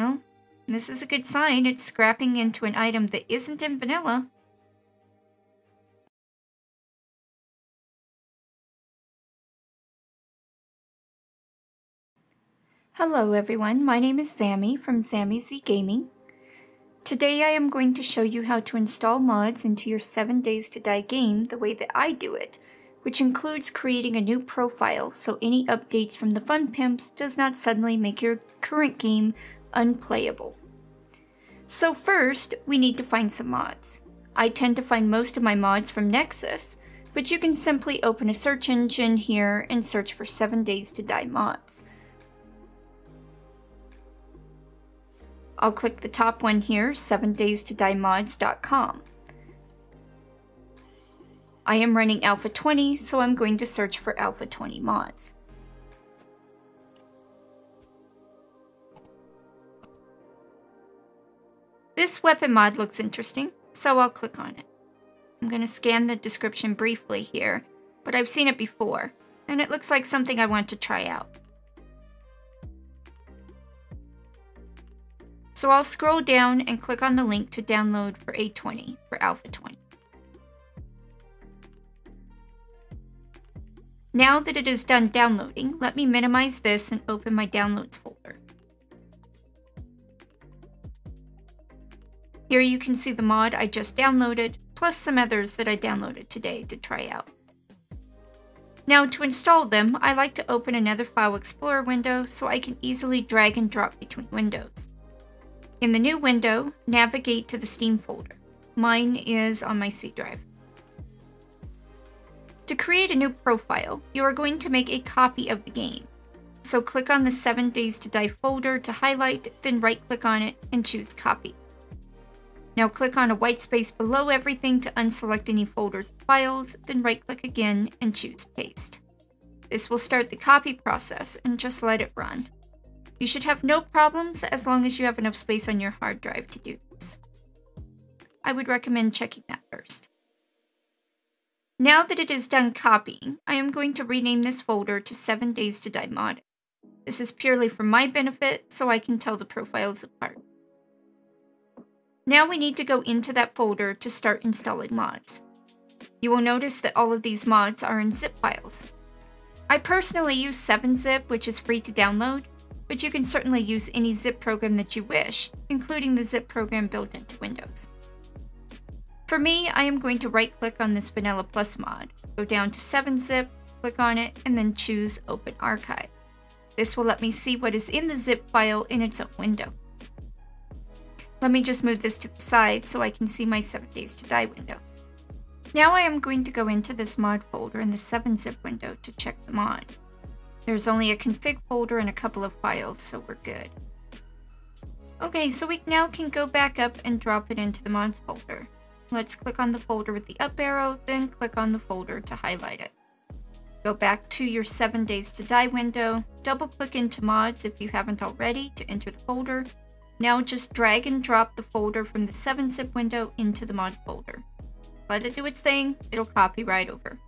Well, this is a good sign. It's scrapping into an item that isn't in vanilla. Hello everyone, my name is Sammy from ZamiZee Gaming. Today I am going to show you how to install mods into your 7 Days to Die game the way that I do it, which includes creating a new profile so any updates from the Fun Pimps does not suddenly make your current game unplayable. So first, we need to find some mods. I tend to find most of my mods from Nexus, but you can simply open a search engine here and search for 7 Days to Die mods. I'll click the top one here, 7daystoDieMods.com. I am running Alpha 20, so I'm going to search for Alpha 20 mods. This weapon mod looks interesting, so I'll click on it. I'm going to scan the description briefly here, but I've seen it before, and it looks like something I want to try out. So I'll scroll down and click on the link to download for A20 for Alpha 20. Now that it is done downloading, let me minimize this and open my downloads folder. Here you can see the mod I just downloaded, plus some others that I downloaded today to try out. Now to install them, I like to open another File Explorer window so I can easily drag and drop between windows. In the new window, navigate to the Steam folder. Mine is on my C drive. To create a new profile, you are going to make a copy of the game. So click on the 7 Days to Die folder to highlight, then right click on it and choose Copy. Now click on a white space below everything to unselect any folders or files, then right click again and choose Paste. This will start the copy process and just let it run. You should have no problems as long as you have enough space on your hard drive to do this. I would recommend checking that first. Now that it is done copying, I am going to rename this folder to 7 Days to Die Mod. This is purely for my benefit, so I can tell the profiles apart. Now we need to go into that folder to start installing mods. You will notice that all of these mods are in zip files. I personally use 7-zip, which is free to download, but you can certainly use any zip program that you wish, including the zip program built into Windows. For me, I am going to right click on this Vanilla Plus mod, go down to 7-zip, click on it, and then choose Open Archive. This will let me see what is in the zip file in its own window. Let me just move this to the side so I can see my 7 days to die window. Now I am going to go into this mod folder in the 7-zip window to check the mod. There's only a config folder and a couple of files, so we're good. Okay, so we now can go back up and drop it into the mods folder. Let's click on the folder with the up arrow, then click on the folder to highlight it. Go back to your 7 days to die window, double click into mods if you haven't already to enter the folder. Now just drag and drop the folder from the 7-zip window into the mods folder. Let it do its thing, it'll copy right over.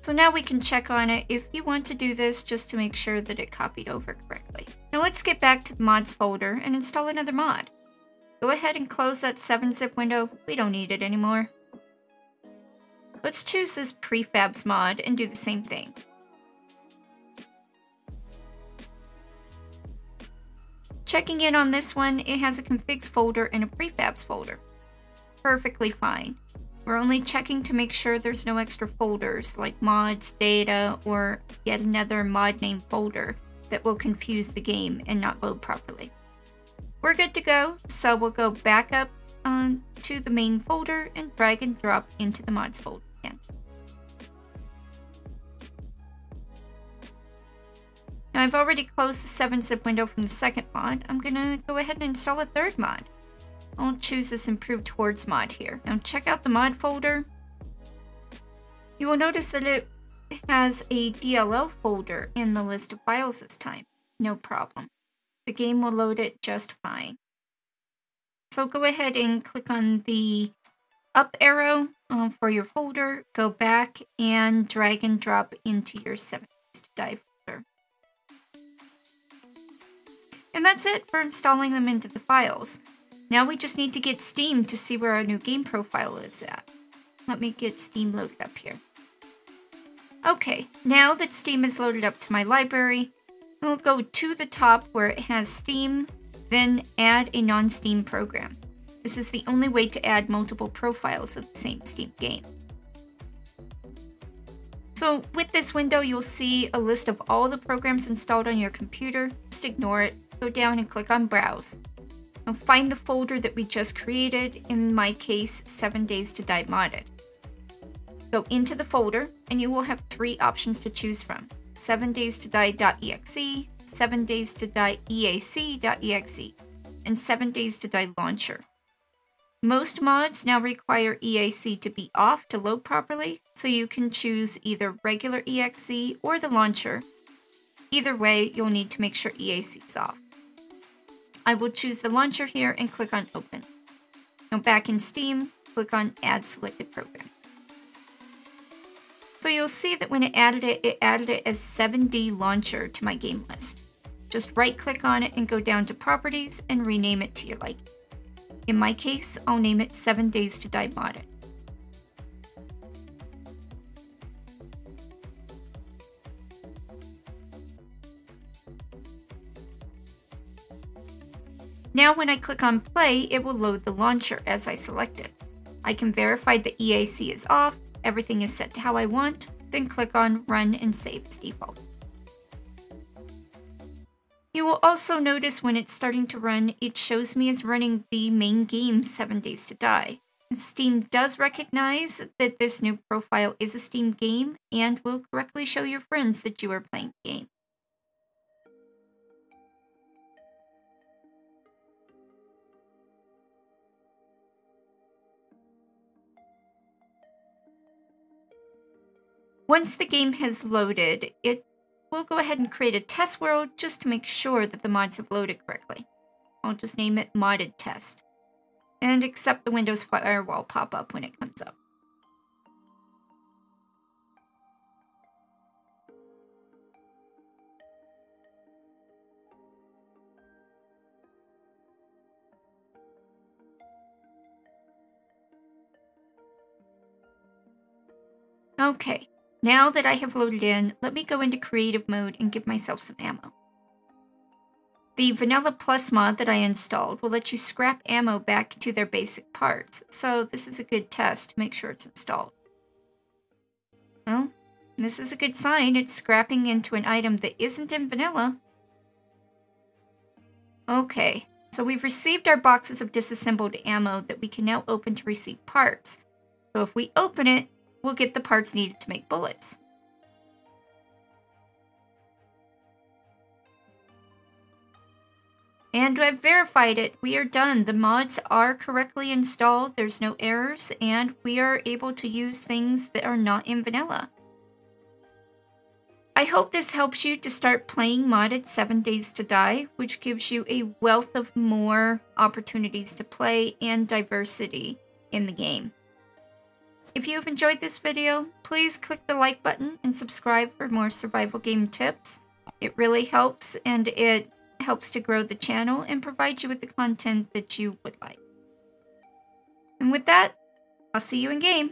So now we can check on it if you want to do this just to make sure that it copied over correctly. Now let's get back to the mods folder and install another mod. Go ahead and close that 7-zip window, we don't need it anymore. Let's choose this prefabs mod and do the same thing. Checking in on this one, it has a configs folder and a prefabs folder. Perfectly fine. We're only checking to make sure there's no extra folders like mods, data, or yet another mod name folder that will confuse the game and not load properly. We're good to go, so we'll go back up um, to the main folder and drag and drop into the mods folder again. Now I've already closed the 7-zip window from the second mod. I'm gonna go ahead and install a third mod. I'll choose this Improved Towards mod here. Now check out the mod folder. You will notice that it has a DLL folder in the list of files this time. No problem. The game will load it just fine. So go ahead and click on the up arrow uh, for your folder, go back and drag and drop into your 7 to And that's it for installing them into the files. Now we just need to get Steam to see where our new game profile is at. Let me get Steam loaded up here. Okay, now that Steam is loaded up to my library, we'll go to the top where it has Steam, then add a non-Steam program. This is the only way to add multiple profiles of the same Steam game. So with this window, you'll see a list of all the programs installed on your computer. Just ignore it, go down and click on Browse. And find the folder that we just created, in my case, 7 Days to Die Modded. Go into the folder, and you will have three options to choose from. 7 days to die.exe, 7 days to die eac.exe, and 7 days to die launcher. Most mods now require EAC to be off to load properly, so you can choose either regular EXE or the launcher. Either way, you'll need to make sure EAC is off. I will choose the launcher here and click on Open. Now back in Steam, click on Add Selected Program. So you'll see that when it added it, it added it as 7D Launcher to my game list. Just right click on it and go down to Properties and rename it to your liking. In my case, I'll name it 7 Days to Die Modded. Now when I click on play, it will load the launcher as I select it. I can verify the EAC is off, everything is set to how I want, then click on run and save as default. You will also notice when it's starting to run, it shows me as running the main game 7 Days to Die. Steam does recognize that this new profile is a Steam game and will correctly show your friends that you are playing the game. Once the game has loaded, it we'll go ahead and create a test world just to make sure that the mods have loaded correctly. I'll just name it modded test. And accept the Windows firewall pop-up when it comes up. Okay, now that I have loaded in, let me go into creative mode and give myself some ammo. The Vanilla Plus mod that I installed will let you scrap ammo back to their basic parts, so this is a good test to make sure it's installed. Well, this is a good sign it's scrapping into an item that isn't in vanilla. Okay, so we've received our boxes of disassembled ammo that we can now open to receive parts. So if we open it, we'll get the parts needed to make bullets. And I've verified it. We are done. The mods are correctly installed. There's no errors. And we are able to use things that are not in vanilla. I hope this helps you to start playing modded 7 Days to Die, which gives you a wealth of more opportunities to play and diversity in the game. If you have enjoyed this video, please click the like button and subscribe for more survival game tips. It really helps and it helps to grow the channel and provide you with the content that you would like. And with that, I'll see you in game.